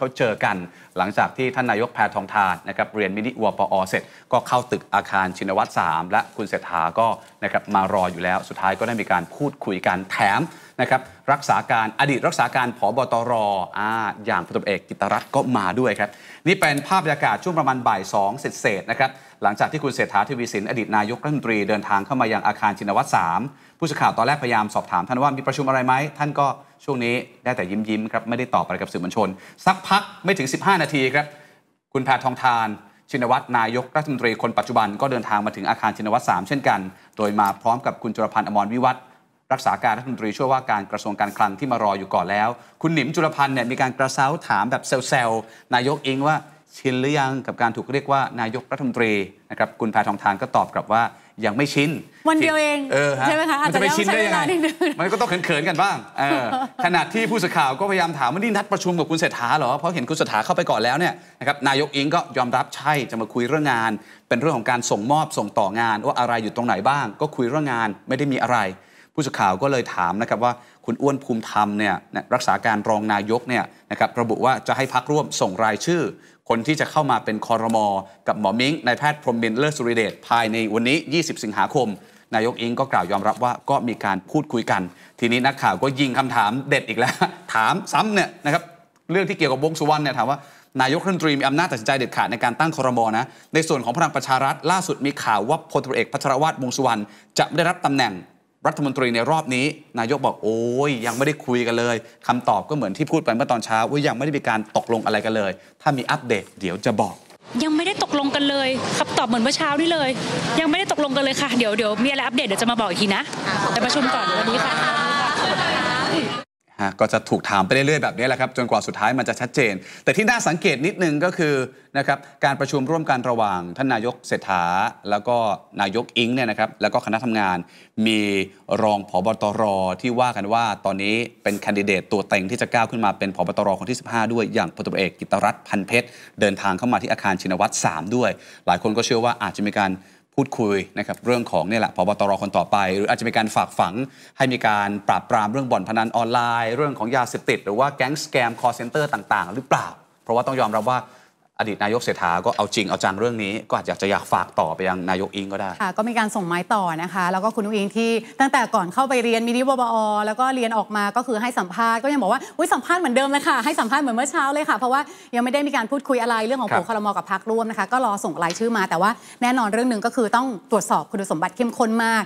เขาเจอกัน หลังจากที่ท่านนายกแพทองทานนะครับเรียนมินิวปอเสร็จ ก็เข้าตึกอาคารชินวัตร3และคุณเศรษฐาก็นะครับมารออยู่แล้ว สุดท้ายก็ได้มีการพูดคุยกันแถม นะครับรักษาการอดีตรักษาการผอบตรออย่างพลตำรวจเอกกิตรัตน์ก็มาด้วยครับ นี่เป็นภาพบรรยากาศช่วงประมาณบ่ายสองเศษๆนะครับหลังจากที่คุณเศรษฐาทวีสินอดีตนายกรัฐมนตรีเดินทางเข้ามายังอาคารชินวัตร3ผู้สื่อข่าวตอนแรกพยายามสอบถามท่านว่ามีประชุมอะไรไหมท่านก็ช่วงนี้ได้แต่ยิ้มยิ้มครับไม่ได้ตอบอะไรกับสื่อมวลชน สักพักไม่ถึง 15 นาทีครับคุณแพทองทานชินวัตรนายกรัฐมนตรีคนปัจจุบันก็เดินทางมาถึงอาคารชินวัตร3เช่นกัน โดยมาพร้อมกับคุณจุลพันธ์อมรวิวัฒน รักษาการรัฐมนตรีช่วยว่าการกระทรวงการคลังที่มารออยู่ก่อนแล้ว คุณหนิมจุลพันธ์เนี่ยมีการกระเซ้าถามแบบเซลล์นายกอิงว่าชินหรือยังกับการถูกเรียกว่านายกรัฐมนตรีนะครับคุณแพทองทานก็ตอบกลับว่ายังไม่ชินวันเดียวเองเออฮะใช่ไหมคะอาจมันจะจะไปชินได้ยังไงใช้เวลานิดนึงมันก็ต้องเขินๆกันบ้างเออขณะที่ผู้สื่อข่าวก็พยายามถามว่านี่นัดประชุมกับคุณเศรษฐาเหรอเพราะเห็นคุณเศรษฐาเข้าไปก่อนแล้วเนี่ยนะครับนายกอิงก็ยอมรับใช่จะมาคุยเรื่องงาน เป็นเรื่องของการส่งมอบส่งต่องานว่าอะไรอยู่ตรงไหนบ้าง ก็คุยเรื่องงานไม่ได้มีอะไร ผู้สื่อข่าวก็เลยถามนะครับว่าคุณอ้วนภูมิธรรมเนี่ยรักษาการรองนายกเนี่ยนะครับระบุว่าจะให้พักร่วมส่งรายชื่อ คนที่จะเข้ามาเป็นคอรมอกับหมอมิงนายแพทย์พรหมบินเลิศสุริเดชภายในวันนี้ 20 สิงหาคม นายกอิงก็กล่าวยอมรับว่าก็มีการพูดคุยกัน ทีนี้นักข่าวก็ยิงคำถามเด็ดอีกแล้ว ถามซ้ำเนี่ยนะครับเรื่องที่เกี่ยวกับวงสุวรรณเนี่ยถามว่านายกรัฐมนตรีมีอำนาจตัดสินใจเด็ดขาดในการตั้งคอรมอนะ ในส่วนของพลังประชารัฐล่าสุดมีข่าวว่าพลตรเอกพัชรวาทวงสุวรรณจะไม่ได้รับตำแหน่ง รัฐมนตรีในรอบนี้ นายกบอกโอ้ยยังไม่ได้คุยกันเลยคำตอบก็เหมือนที่พูดไปเมื่อตอนเช้าว่ายังไม่ได้มีการตกลงอะไรกันเลย ถ้ามีอัปเดตเดี๋ยวจะบอก ยังไม่ได้ตกลงกันเลยคำตอบเหมือนเมื่อเช้านี่เลย ยังไม่ได้ตกลงกันเลยค่ะเดี๋ยวเดี๋ยวมีอะไรอัปเดตเดี๋ยวจะมาบอกอีกทีนะแต่ประชุมก่อนวันนี้ค่ะ ก็จะถูกถามไปเรื่อยๆแบบนี้แหละครับจนกว่าสุดท้ายมันจะชัดเจน แต่ที่น่าสังเกตนิดนึงก็คือนะครับการประชุมร่วมกันระหว่างท่านนายกเศรษฐา แล้วก็นายกอิงเนี่ยนะครับแล้วก็คณะทำงาน มีรองผบตรที่ว่ากันว่าตอนนี้เป็นแคนดิเดตตัวเต็งที่จะก้าวขึ้นมาเป็นผบ.ตร. คนที่ 15 ด้วยอย่างพลตเอกกิตรัตน์พันเพชร เดินทางเข้ามาที่อาคารชินวัตร3ด้วย หลายคนก็เชื่อว่าอาจจะมีการ พูดคุยนะครับเรื่องของเนี่ยแหละผบ.ตร. คนต่อไป หรืออาจจะมีการฝากฝังให้มีการปราบปรามเรื่องบ่อนพนันออนไลน์ เรื่องของยาเสพติด หรือว่าแก๊ง scam คอลเซ็นเตอร์ต่าง ๆ หรือเปล่า เพราะว่าต้องยอมรับว่า อดีตนายกเศรษฐาก็เอาจริงเอาจังเรื่องนี้ ก็อาจจะอยากฝากต่อไปยังนายกอิ๊งก็ได้ค่ะก็มีการส่งไม้ต่อนะคะ แล้วก็คุณอุ๊งอิ๊งที่ตั้งแต่ก่อนเข้าไปเรียนมินิวบอแล้วก็เรียนออกมาก็คือให้สัมภาษณ์ก็ยังบอกว่าอุ้ยสัมภาษณ์เหมือนเดิมเลยค่ะให้สัมภาษณ์เหมือนเมื่อเช้าเลยค่ะเพราะว่ายังไม่ได้มีการพูดคุยอะไรเรื่องของครับผูคอรมอกับพักร่วมนะคะ ก็รอส่งรายชื่อมาแต่ว่าแน่นอนเรื่องหนึ่งก็คือต้องตรวจสอบคุณสมบัติเข้มข้นมาก